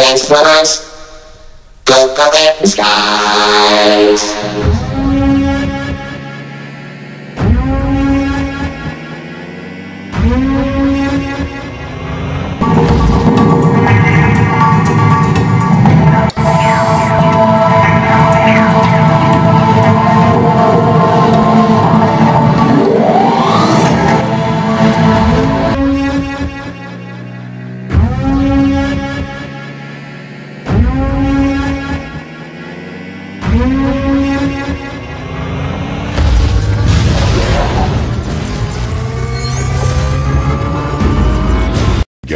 Dance floors. Go color the skies.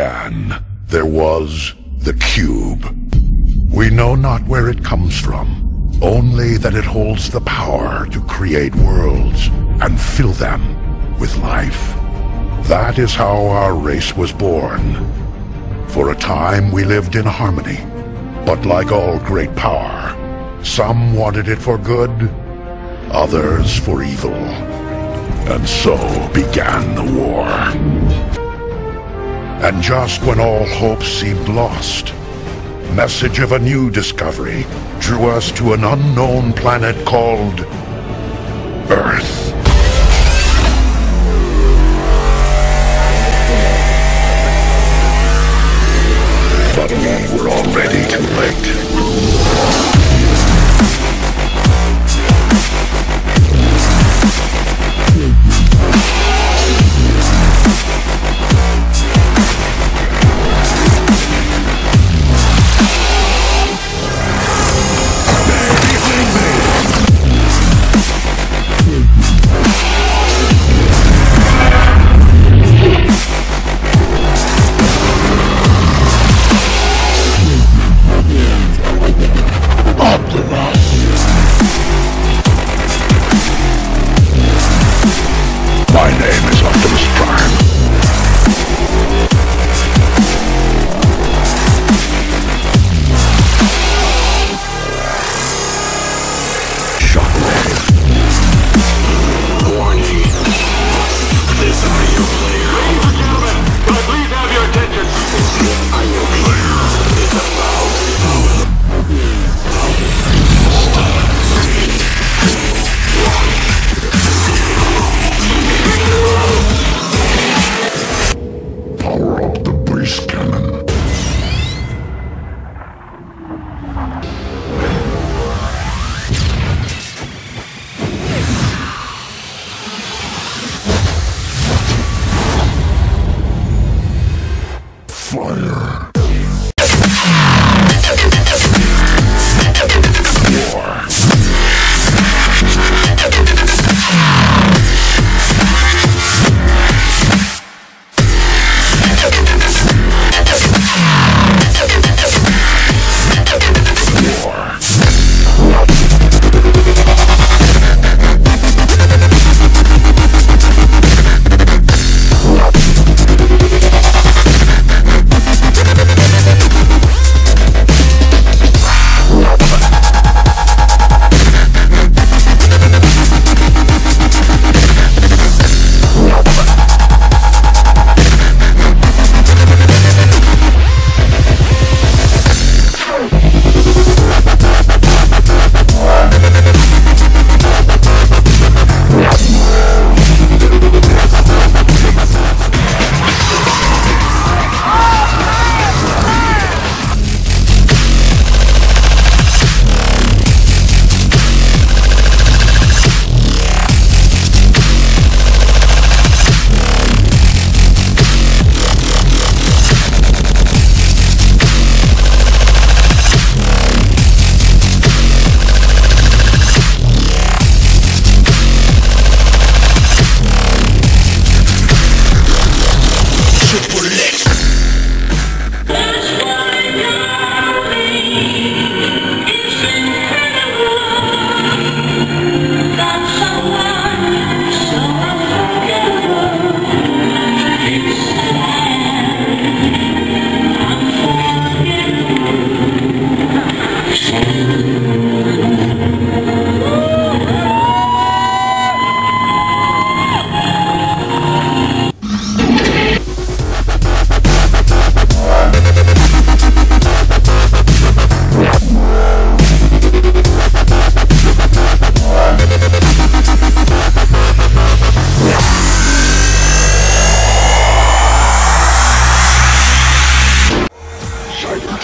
Began, there was the cube. We know not where it comes from, only that it holds the power to create worlds and fill them with life. That is how our race was born. For a time we lived in harmony, but like all great power, some wanted it for good, others for evil. And so began the war. And just when all hope seemed lost, message of a new discovery drew us to an unknown planet called Earth.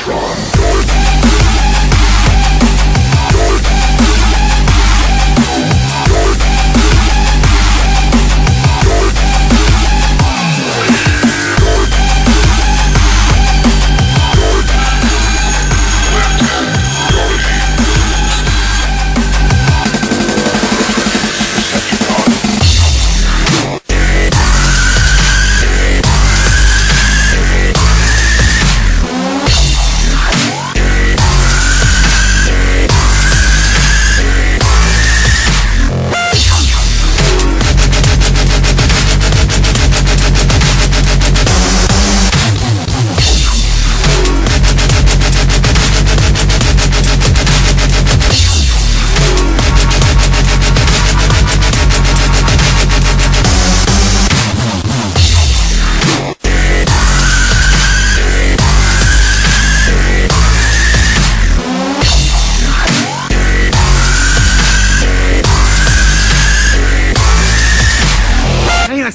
Megatron.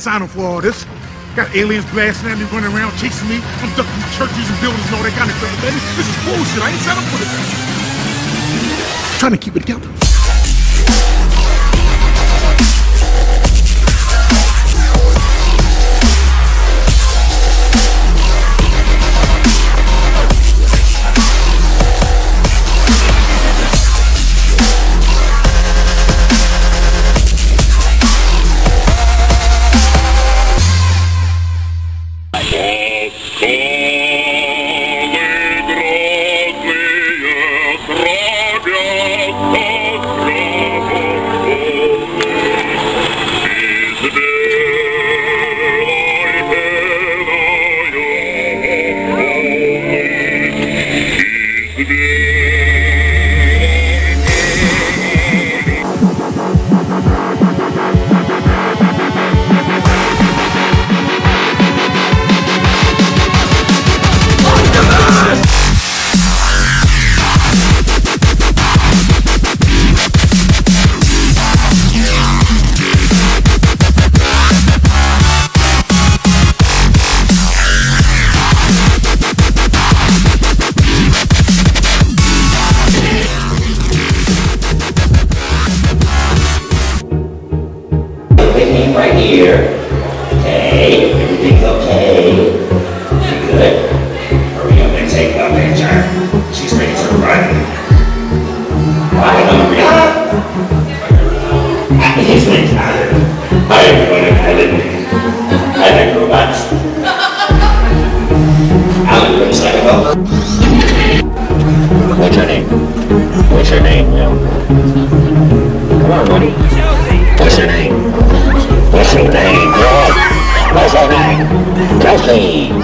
Sign up for all this. Got aliens blasting at me, running around, chasing me. I'm ducking churches and buildings and all that kind of stuff. Man, this is bullshit. I ain't signed up for this. trying to keep it together. Here. What's your name?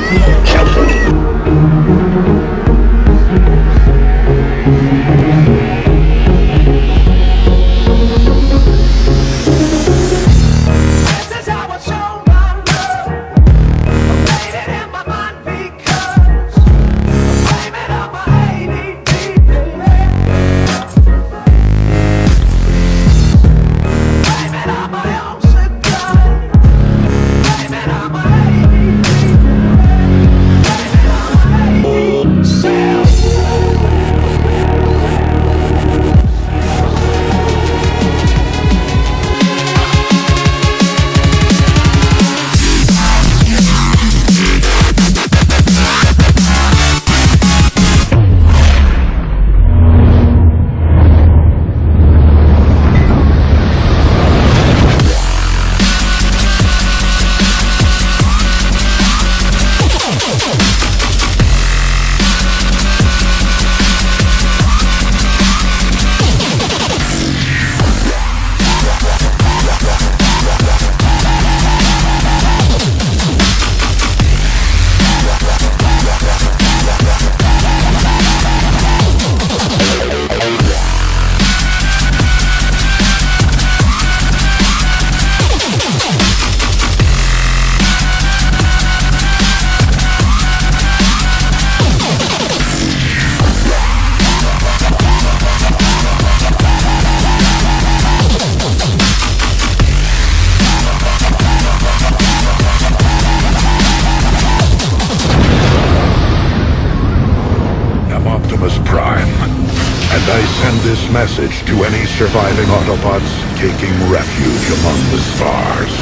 This message to any surviving Autobots taking refuge among the stars.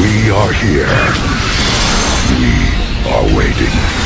We are here. We are waiting.